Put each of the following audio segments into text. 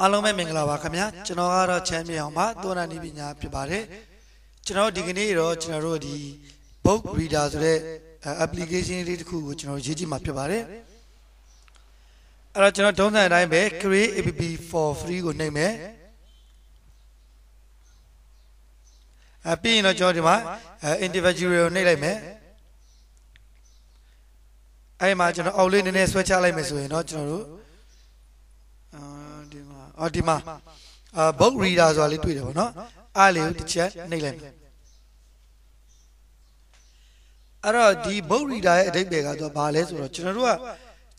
အားလုံးပဲမင်္ဂလာပါခင်ဗျာကျွန်တော်ကတော့ချမ်းမြေအောင်ပါသောနာနိပညာဖြစ်ပါတယ်ကျွန်တော်ဒီကနေ့တော့ကျွန်တော်တို့ဒီ book reader ဆိုတဲ့ application လေးတစ်ခုကိုကျွန်တော်ရေးကြည့်မှာဖြစ်ပါတယ်အဲ့တော့ကျွန်တော်ဒုံးစံအတိုင်းပဲ create app for free ကိုနှိပ်မယ်အပြီးရင်တော့ကျွန်တော်ဒီမှာ individual ကိုနှိပ်လိုက်မယ်အဲ့မှာကျွန်တော်အောက်လေးနည်းနည်းဆွဲချလိုက်မယ်ဆိုရင်တော့ကျွန်တော်တို့အာ ဒီမှာအော်ဒီမှာအာ book reader ဆိုတာလေးတွေ့တယ်ပေါ့နော်အားလေးကိုတစ်ချက်နှိပ်လိုက်မယ်အဲ့တော့ဒီ book reader ရဲ့အဓိပ္ပာယ်ကတော့ဘာလဲဆိုတော့ကျွန်တော်တို့က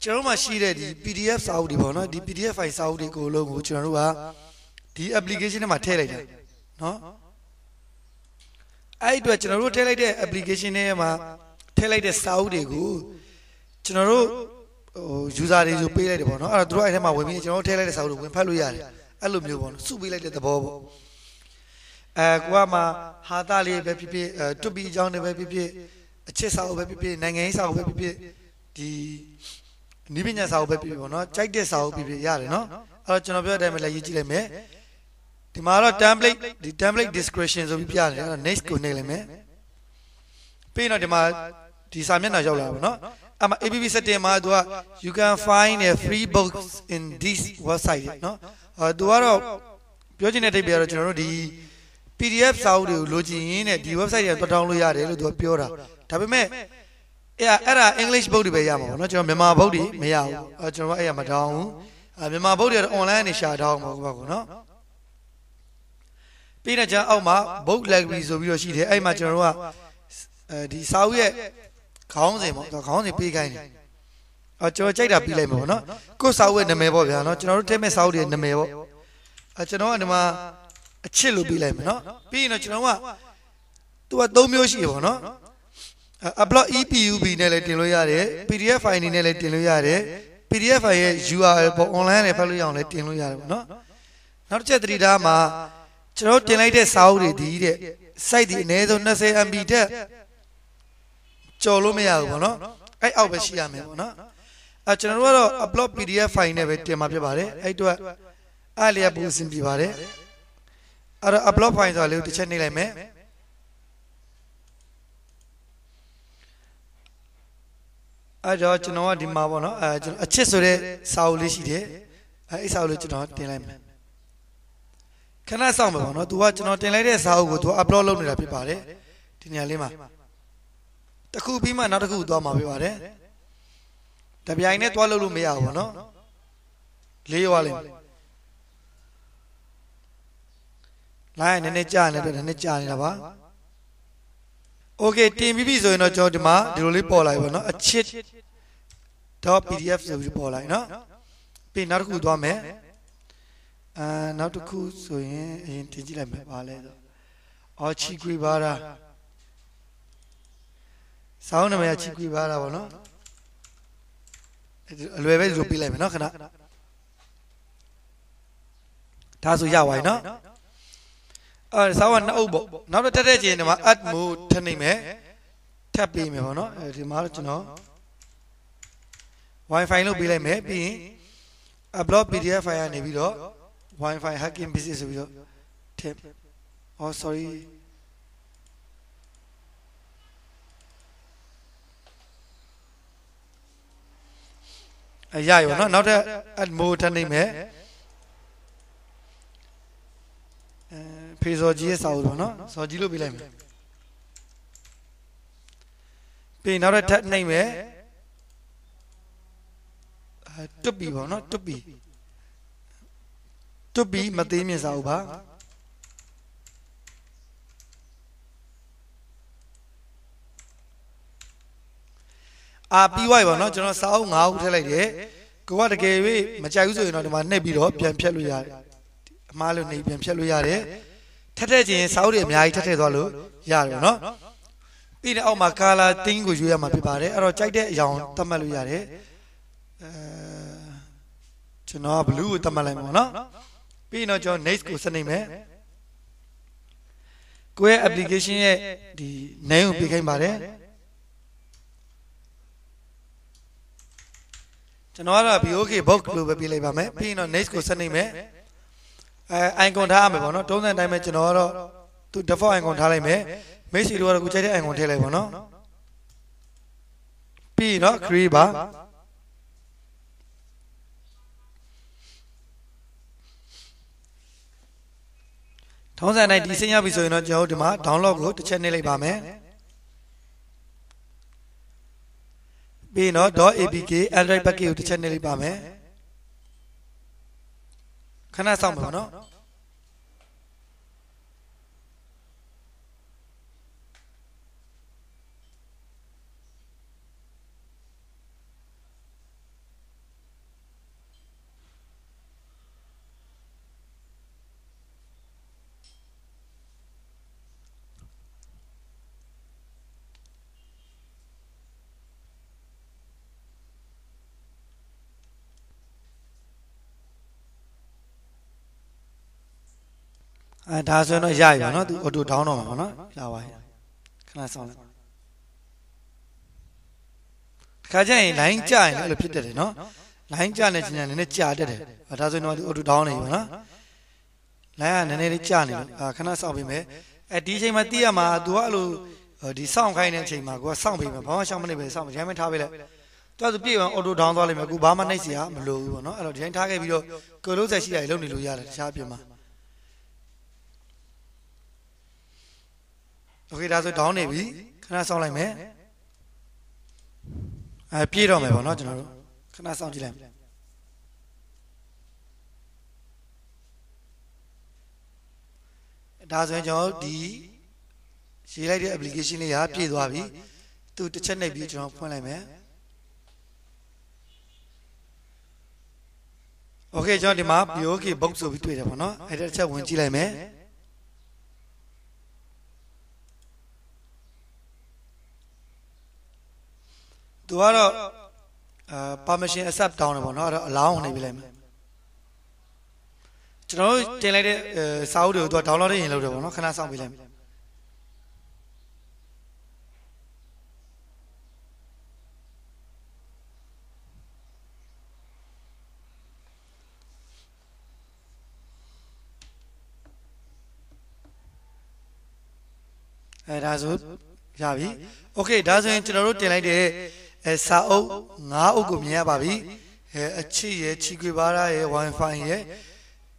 ကျွန်တော်တို့မှာရှိတဲ့ဒီ PDF စာအုပ်တွေပေါ့နော်ဒီ PDF file စာအုပ်တွေကိုလုံးကိုကျွန်တော်တို့ကဒီ application ထဲမှာထည့်လိုက်တာနော်အဲ့ဒီအတွက်ကျွန်တော်တို့ထည့်လိုက်တဲ့ application ထဲမှာထည့်လိုက်တဲ့စာအုပ်တွေကိုကျွန်တော်တို့ ဟို user တွေဆိုပေးလိုက်တယ်ပေါ့နော်အဲ့တော့သူတို့အဲ့ထဲမှာဝင်ပြီးကျွန်တော်တို့ထည့်လိုက်တဲ့စာအုပ်တွေဝင်ဖတ်လို့ရတယ်အဲ့လိုမျိုးပေါ့နော်စုပေးလိုက်တဲ့သဘောပေါ့အဲကိုကမှဟာတာလေးပဲဖြစ်ဖြစ်အဲတွတ်ပြီးအကြောင်းတွေပဲဖြစ်ဖြစ်အချစ်စာအုပ်ပဲဖြစ်ဖြစ်နိုင်ငံရေးစာအုပ်ပဲဖြစ်ဖြစ်ဒီနိပညာစာအုပ်ပဲဖြစ်ဖြစ်ပေါ့နော်ကြိုက်တဲ့စာအုပ်ဖြစ်ဖြစ်ရတယ်နော်အဲ့တော့ကျွန်တော်ပြောတဲ့အတိုင်းပဲလည်းရေးကြည့်လိုက်မယ်ဒီမှာတော့ template ဒီ template description ဆိုပြီးပြတယ်အဲ့တော့ next ကိုနှိပ်လိုက်မယ်ပြီးတော့ဒီမှာဒီစာမျက်နှာရောက်လာပါတော့ အမ APP setting မှာသူက you can find a free books in this website เนาะအဲသူကတော့ပြောချင်တဲ့တိတ်ပြတော့ကျွန်တော်တို့ဒီ PDF စာအုပ်တွေကိုလိုချင်ရင်တဲ့ဒီ website တွေတွတ်တောင်းလို့ရတယ်လို့သူကပြောတာဒါပေမဲ့အဲ့အဲ့ဒါ English book တွေပဲရမှာပေါ့เนาะကျွန်တော်မြန်မာ book တွေမရဘူးအဲကျွန်တော်ကအဲ့ရမတောင်းဘူးအဲမြန်မာ book တွေကတော့ online နေရှာတောင်းမှာပေါ့ကွာเนาะပြီးတော့ကျန်အောက်မှာ book library ဆိုပြီးတော့ရှိတယ်အဲ့မှာကျွန်တော်တို့ကအဲဒီစာအုပ်ရဲ့ ခေါင်းစဉ်ပေါ့ခေါင်းစဉ်ပေးခိုင်းတယ်အော်ကျွန်တော်ကြိုက်တာပြီးလိုက်မှာပေါ့နော်ကိုယ်စာအုပ်ရဲ့နာမည်ပေါ့ဗျာနော်ကျွန်တော်တို့ထဲမဲ့စာအုပ်ရဲ့နာမည်ပေါ့အဲကျွန်တော်ကဒီမှာအချစ်လို့ပြီးလိုက်မယ်နော်ပြီးရင်တော့ကျွန်တော်ကသူက၃မျိုးရှိတယ်ပေါ့နော် upload EPUB နဲ့လည်းတင်လို့ရတယ် PDF file နဲ့လည်းတင်လို့ရတယ် PDF file ရဲ့ URL ပေါ့ online နဲ့ဖတ်လို့ရအောင်လည်းတင်လို့ရတယ်ပေါ့နော်နောက်တစ်ချက်သတိထားမှာကျွန်တော်တင်လိုက်တဲ့စာအုပ်တွေဒီတဲ့ site ဒီအနည်းဆုံး 20 MB တက် ကြော်လို့မရဘူးပေါ့နော်အဲ့အောက်ပဲရှိရမယ်ပေါ့နော်အဲကျွန်တော်တို့ကတော့ upload PDF file နဲ့ပဲတင်มาဖြစ်ပါတယ်အဲ့အတွက်အားလျက်ပူစင်ပြပါတယ်အဲ့တော့ upload file ဆိုတာလေးကိုတစ်ချက်နှိပ်လိုက်မယ်အဲ့တော့ကျွန်တော်ကဒီမှာပေါ့နော်အဲကျွန်တော်အချစ်ဆိုတဲ့စာအုပ်လေးရှိတယ်အဲအဲ့စာအုပ်လေးကျွန်တော်တင်လိုက်မယ်ခဏစောင့်မယ်ပေါ့နော်။ तू ကကျွန်တော်တင်လိုက်တဲ့စာအုပ်ကို तू upload လုပ်နေတာဖြစ်ပါတယ်ဒီနေရာလေးမှာ တစ်ခုပြီးမှနောက်တစ်ခုသွားမှာဖြစ်ပါတယ်တပြိုင်နဲ့သွားလို့လို့မရဘူးပေါ့နော်လေးရွာလိမ့်မယ်လိုင်းနည်းနည်းကြာနေတယ်နည်းနည်းကြာနေတာပါโอเคတင်ပြီးပြီဆိုရင်တော့ကျွန်တော်ဒီမှာဒီလိုလေးပေါ်လာပြီပေါ့နော်အချစ် .pdf ဆိုပြီးပေါ်လာပြီနော်ပြီးနောက်တစ်ခုသွားမယ်အာနောက်တစ်ခုဆိုရင်အရင်တင်ကြည့်လိုက်မယ်ပါလဲဆိုအော်ချီကွေပါတာ စောင်းနမရချီကွေပါတာဗောနော်အလွယ်ပဲဒီလိုပြလိုက်မယ်နော်ခဏဒါဆိုရပါပြီနော်အဲစောင်းကနှစ်အုပ်ပေါ့နောက်တော့တက်တဲ့ချိန်ဒီမှာ add mode ထပ်နေမယ်ထပ်ပေးမယ်ဗောနော်အဲဒီမှာတော့ကျွန်တော် wifi လို့ပေးလိုက်မယ်ပြီးရင် upload pdf file ကနေပြီးတော့ wifi hacking business ဆိုပြီးတော့ထည့် oh sorry အရရောနော်နောက်ထပ် add mode ထပ်နေမယ်အဲဖေစော်ကြီးရဲ့စာအုပ်ပေါ့နော်စော်ကြီးလို့ပြလိုက်မယ်ပြီးနောက်ထပ်ထပ်နေမယ်အဲတွတ်ပြီပေါ့နော်တွတ်ပြီတွတ်ပြီမသေးမြင်စာအုပ်ပါ အာပြီးသွားပြီပေါ့နော်ကျွန်တော်စာအုပ်၅အုပ်ထည့်လိုက်တယ်ကိုကတကယ်၍မကြိုက်ဘူးဆိုရင်တော့ဒီမှာနှိပ်ပြီးတော့ပြန်ဖြတ်လို့ရတယ်အမားလို့နှိပ်ပြန်ဖြတ်လို့ရတယ်ထက်ထက်ချင်းစာအုပ်တွေအများကြီးထက်ထက်သွားလို့ရတယ်နော်ပြီးတဲ့အောက်မှာ color theme ကိုရွေးရမှာဖြစ်ပါတယ်အဲ့တော့ကြိုက်တဲ့အရာကိုသတ်မှတ်လို့ရတယ်အဲကျွန်တော်က blue ကိုသတ်မှတ်လိုက်မှာပေါ့နော်ပြီးရင်တော့ကျွန်တော် next ကိုဆက်နေမယ်ကိုယ့်ရဲ့ application ရဲ့ဒီ name ကိုပေးခိုင်းပါတယ် ကျွန်တော်ကတော့ BOK book လို့ပဲပြလိုက်ပါမယ်ပြီးရင်တော့ next ကိုဆက်နေမယ်အဲ icon ထားရမယ်ပေါ့နော်တုံးစံတိုင်းပဲကျွန်တော်ကတော့သူ default icon ထားလိုက်မယ်မိတ်ဆွေတို့ကတော့ကိုကြိုက်တဲ့ icon ထည့်လိုက်ပေါ့နော်ပြီးနော် create ပါထုံးစံတိုင်းဒီဆင်းရောက်ပြီဆိုရင်တော့ကျွန်တော်တို့ဒီမှာ download ကိုတစ်ချက်နှိပ်လိုက်ပါမယ် ပြီးတော့ .apk android package ကိုတစ်ချက်နှိပ်လိုက်ပါမယ်ခဏစောင့်ပါနော် အဲဒါဆိုရင်တော့ရပြီပါနော်သူ auto down တော့မှာပါနော်ရပါပြီခဏစောင့်လိုက်ခါကျရင် line ကြရင်လည်းအဲ့လိုဖြစ်တတ်တယ်နော် line ကြနေချင်းချင်းနည်းနည်းကြာတတ်တယ်ဒါဆိုရင်တော့သူ auto down နေပြီပါနော် line ကနည်းနည်းလေးကြာနေလို့အာခဏစောင့်ပေးမယ်အဲဒီအချိန်မှာသိရမှာ तू ကအဲ့လိုဒီစောင့်ခိုင်းတဲ့အချိန်မှာကိုကစောင့်ပေးမယ်ဘာမှရှောင်မနေပဲစောင့်ရမ်းမထားပေးလိုက်သူကသူပြည့်အောင် auto down သွားလိမ့်မယ်အခုဘာမှနှိပ်စီရမလိုဘူးပေါ့နော်အဲ့တော့ဒီတိုင်းထားခဲ့ပြီးတော့ကိုလို့ဆက်ရှိရတယ်လုပ်နေလို့ရတယ်တခြားပြင်မှာ โอเคဒါဆို down နေပြီခဏစောင့်လိုက်မယ်အဲပြေးတော့မယ်ပေါ့နော်ကျွန်တော်တို့ခဏစောင့်ကြည့်လိုက်ဒါဆိုရင်ကျွန်တော်ဒီရေးလိုက်တဲ့ application လေးကပြည့်သွားပြီသူတစ်ချက်နှိပ်ပြီးကျွန်တော်ဖွင့်လိုက်မယ်โอเคကျွန်တော်ဒီမှာ BOK box ဆိုပြီးတွေ့တယ်ပေါ့နော်အဲ့ဒါတစ်ချက်ဝင်ကြည့်လိုက်မယ် သူကတော့အာပါမရှင်အဆက်တောင်းတယ်ပေါ့နော်အဲ့တော့အလောင်းနေပြလိုက်မယ်ကျွန်တော်တို့တင်လိုက်တဲ့စာအုပ်တွေကိုသူက download ရင်လုပ်တယ်ပေါ့နော်ခဏစောင့်ပေးလိုက်မယ်အဲဒါဆိုရပြီ။ Okay ဒါဆိုရင်ကျွန်တော်တို့တင်လိုက်တဲ့ အဲစာအုပ်၅အုပ်ကိုမြင်ရပါပြီအဲအချစ်ရဲ့ချီခွေပါရရဲ့ wifi ရဲ့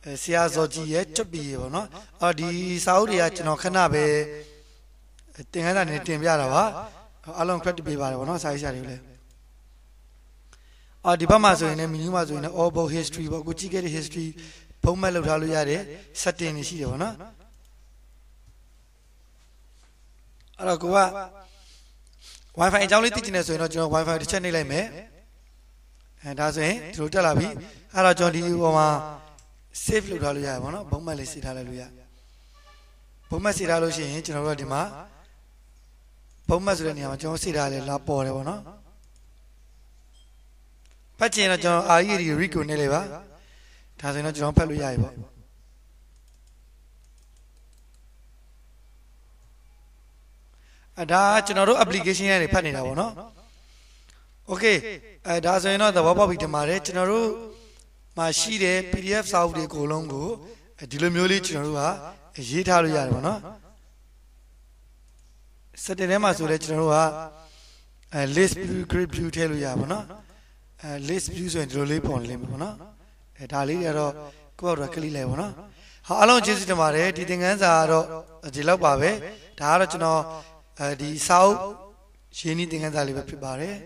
အဲဆရာဇော်ကြီးရဲ့ကျွတ်ပီရဲ့ပေါ့နော်အော်ဒီစာအုပ်တွေကကျွန်တော်ခဏပဲတင်ခန်းစာနေတင်ပြတာပါအလုံး credit ပေးပါတယ်ပေါ့နော်စာရေးဆရာတွေကိုလည်းအော်ဒီဘက်မှာဆိုရင်လည်း menu မှာဆိုရင်လည်း all about history ပေါ့ကိုကြည့်ခဲ့တဲ့ history ဖုံးမဲ့လောက်ထားလို့ရတယ် setting တွေရှိတယ်ပေါ့နော်အဲ့တော့ကိုက wifi အကြောင်းလေးသိချင်တယ်ဆိုရင်တော့ကျွန်တော် wifi တစ်ချက်နှိပ်လိုက်မယ်အဲဒါဆိုရင်ဒီလိုတက်လာပြီအဲ့တော့ကျွန်တော်ဒီပေါ်မှာ save လုပ်ထားလို့ရတယ်ပေါ့နော်ဘုံမှတ်လေးစီထားလိုက်လို့ရဘုံမှတ်စီထားလို့ရှိရင်ကျွန်တော်တို့ဒီမှာဘုံမှတ်ဆိုတဲ့နေရာမှာကျွန်တော်စီထားလဲလာပေါ်တယ်ပေါ့နော်ဖတ်ချင်တော့ကျွန်တော် RED read ကိုနှိပ်လိုက်ပါဒါဆိုရင်တော့ကျွန်တော်ဖတ်လို့ရပြီပေါ့ အဲဒါကျွန်တော်တို့ application ကနေဖတ်နေတာပေါ့နော် okay အဲဒါဆိုရင်တော့သဘောပေါက်ပြီတင်ပါတယ်ကျွန်တော်တို့မှာရှိတဲ့ PDF စာအုပ်တွေအကုန်လုံးကိုဒီလိုမျိုးလေးကျွန်တော်တို့ကရေးထားလို့ရတယ်ပေါ့နော်စက်တင်ထဲမှာဆိုလဲကျွန်တော်တို့ကအဲ list view create view ထည့်လို့ရပါတော့အဲ list view ဆိုရင်ဒီလိုလေးပေါ်နေလိမ့်မယ်ပေါ့နော်အဲဒါလေးတွေကတော့ကိုယ့်အောက်ကကလစ်လိုက်ပေါ့နော်ဟာအားလုံးကျေးဇူးတင်ပါတယ်ဒီသင်ခန်းစာကတော့ဒီလောက်ပါပဲဒါကတော့ကျွန်တော် အဲဒီစာအုပ်ရင်းနှီးသင်ခန်းစာလေးပဲဖြစ်ပါတယ်